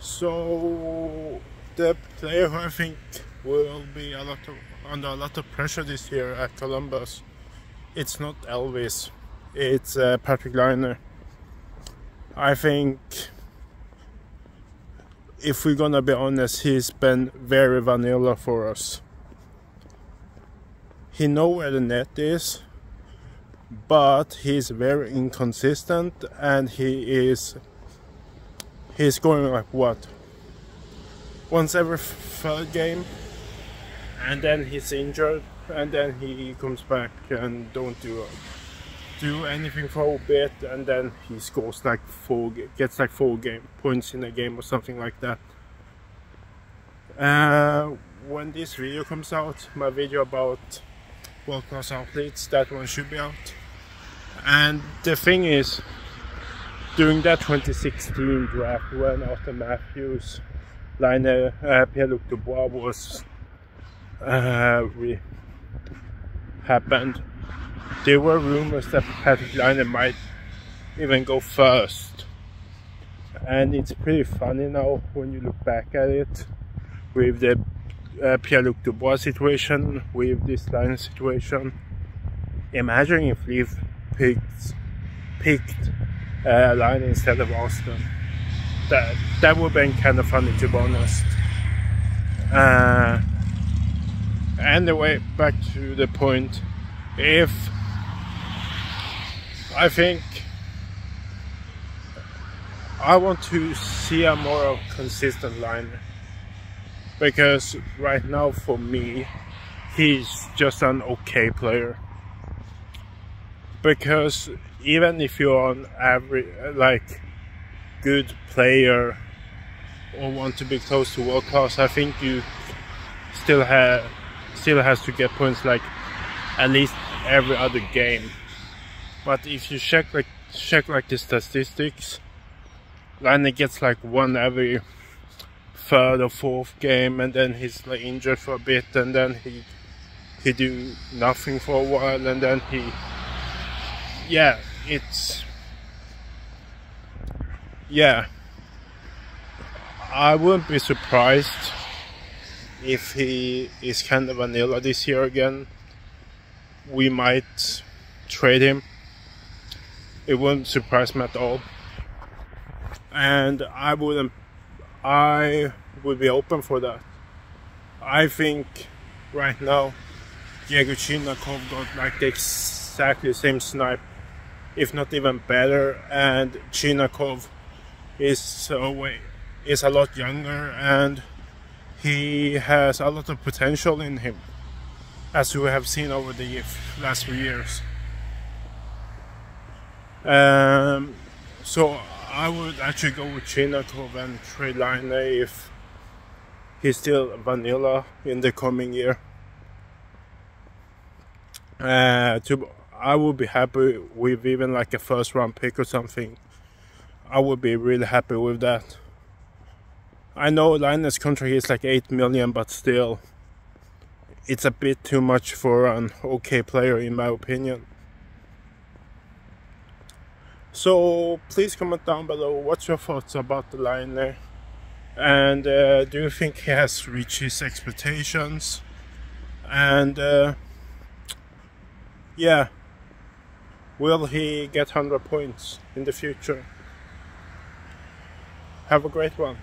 So the player who I think will be a lot of, under a lot of pressure this year at Columbus, it's not Elvis, it's uh, Patrik Laine. I think, if we're gonna be honest, he's been very vanilla for us. He know where the net is, but he's very inconsistent, and he is he's going like what? Once every third game? And then he's injured and then he comes back and don't do do anything for a bit and then he scores like four gets like four game points in a game or something like that. Uh, when this video comes out my video about world class athletes that one should be out. And the thing is during that 2016 draft when Auston Matthews, Laine, uh, Pierre-Luc Dubois was uh, re- happened, there were rumors that Patrik Laine might even go first. And it's pretty funny now when you look back at it with the uh, Pierre-Luc Dubois situation, with this Laine situation. Imagine if Leaf picked, picked uh, Laine instead of Auston. That that would have been kind of funny to be honest. Uh, anyway, back to the point. If I think I want to see a more consistent line because right now for me he's just an okay player because even if you're an average, like good player or want to be close to world class, I think you still have still has to get points like at least every other game. But if you check like check like the statistics, Laine gets like one every third or fourth game, and then he's like injured for a bit, and then he he do nothing for a while, and then he yeah it's yeah. I wouldn't be surprised if he is kind of vanilla this year again. We might trade him. It wouldn't surprise me at all. And I wouldn't I would be open for that. I think right now Diego Chinakhov got like the exactly same snipe if not even better. And Chinakhov is uh, is a lot younger and he has a lot of potential in him, as we have seen over the last few years. Um, so I would actually go with Chinakhov and trade Laine if he's still vanilla in the coming year. Uh, to I would be happy with even like a first round pick or something. I would be really happy with that. I know Laine's contract is like 8 million, but still, it's a bit too much for an okay player, in my opinion. So please comment down below what's your thoughts about the Laine and uh, do you think he has reached his expectations and uh, yeah Will he get 100 points in the future? Have a great one.